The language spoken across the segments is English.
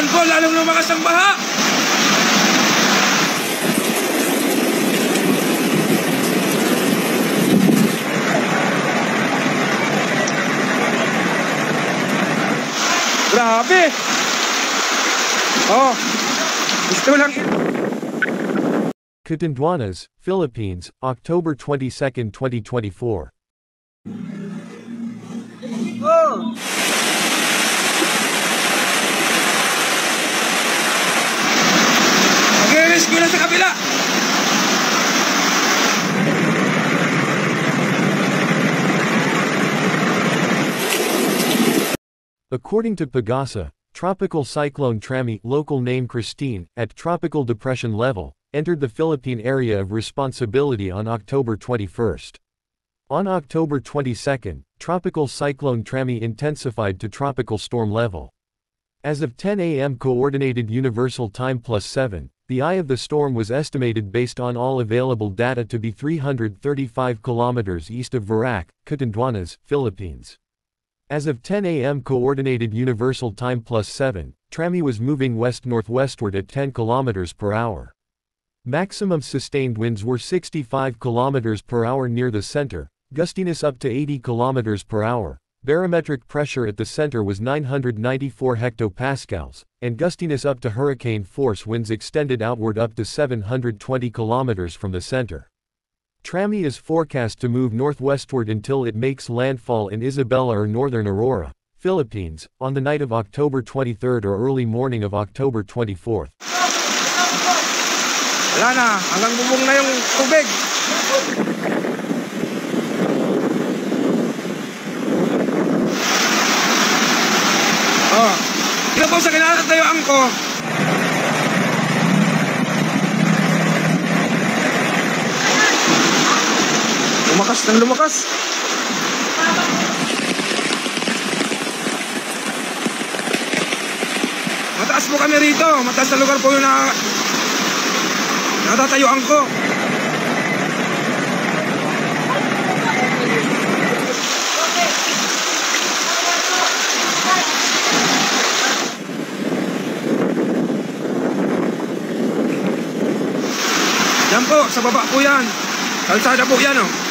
Yan po, lalong lumakas ang baha. Grabe. Oh, gusto lang. Catanduanes, Philippines, October 22, 2024. Mag-rescue According to Pagasa, Tropical Cyclone Trami, local name Kristine, at tropical depression level, entered the Philippine area of responsibility on October 21. On October 22, Tropical Cyclone Trami intensified to tropical storm level. As of 10 a.m. Coordinated Universal Time plus 7, the eye of the storm was estimated based on all available data to be 335 kilometers east of Virac, Catanduanes, Philippines. As of 10 a.m. Coordinated Universal Time plus 7, Trami was moving west-northwestward at 10 km per hour. Maximum sustained winds were 65 km per hour near the center, gustiness up to 80 km per hour, barometric pressure at the center was 994 hectopascals, and gustiness up to hurricane force winds extended outward up to 720 km from the center. Trami is forecast to move northwestward until it makes landfall in Isabela or northern Aurora, Philippines, on the night of October 23 or early morning of October 24. Wala na, bubong na yung tubig. Oh, sa kinatatayuan ko. Lumakas ng lumakas. Mataas po kami rito. Mataas na lugar po yung na natatayuan ko. Yan po, sa baba po yan. Kalsada po yan, oh.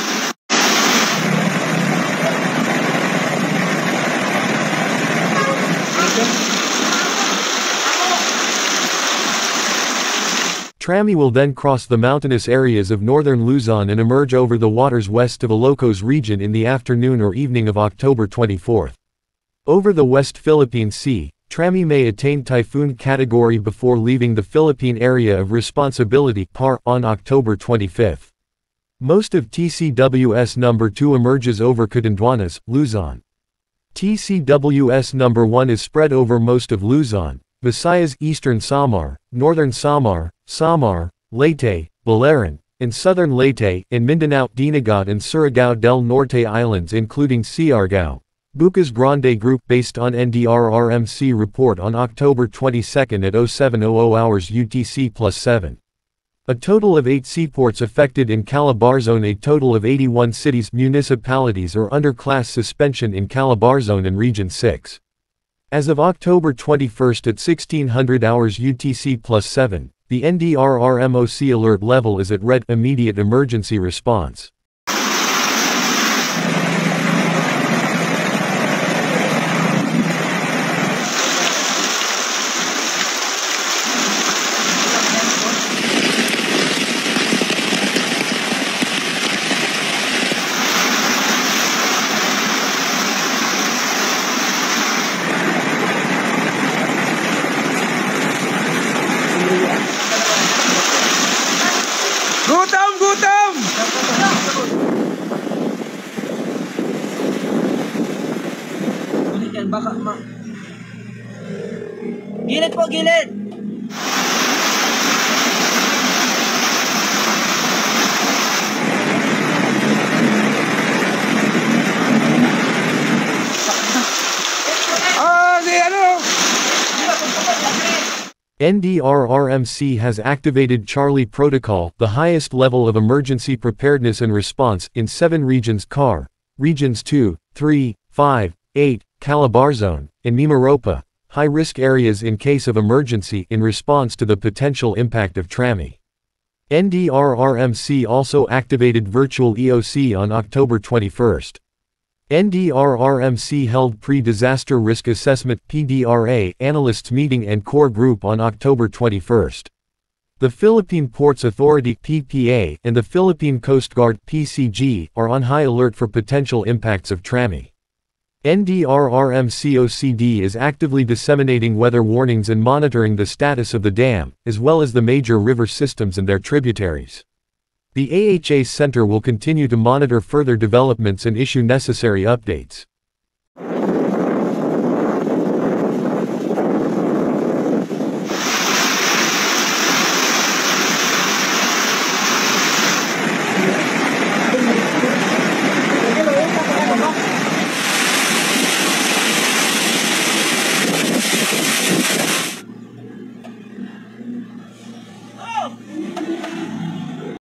Trami will then cross the mountainous areas of northern Luzon and emerge over the waters west of Ilocos region in the afternoon or evening of October 24. Over the West Philippine Sea, Trami may attain typhoon category before leaving the Philippine Area of Responsibility PAR on October 25. Most of TCWS number 2 emerges over Catanduanes, Luzon. TCWS number 1 is spread over most of Luzon, Visayas Eastern Samar, Northern Samar, Samar, Leyte, Biliran, and Southern Leyte, in Mindanao, Dinagat and Surigao del Norte Islands including Siargao. Bucas Grande Group based on NDRRMC report on October 22 at 0700 hours UTC plus 7. A total of 8 seaports affected in Calabarzon A total of 81 cities municipalities are under class suspension in Calabarzon and Region 6. As of October 21 at 1600 hours UTC plus 7, the NDRRMOC alert level is at red immediate emergency response. Gilid yan, baka ma... Gilid po, gilid! Ah, si ano? NDRRMC has activated Charlie Protocol, the highest level of emergency preparedness and response, in seven regions CAR, regions 2, 3, 5, 8, Calabarzon, and Mimaropa, high-risk areas in case of emergency in response to the potential impact of TRAMI. NDRRMC also activated virtual EOC on October 21. NDRRMC held Pre-Disaster Risk Assessment PDRA analysts meeting and core group on October 21. The Philippine Ports Authority PPA and the Philippine Coast Guard PCG are on high alert for potential impacts of TRAMI. NDRRMCOCD is actively disseminating weather warnings and monitoring the status of the dam, as well as the major river systems and their tributaries. The AHA Center will continue to monitor further developments and issue necessary updates.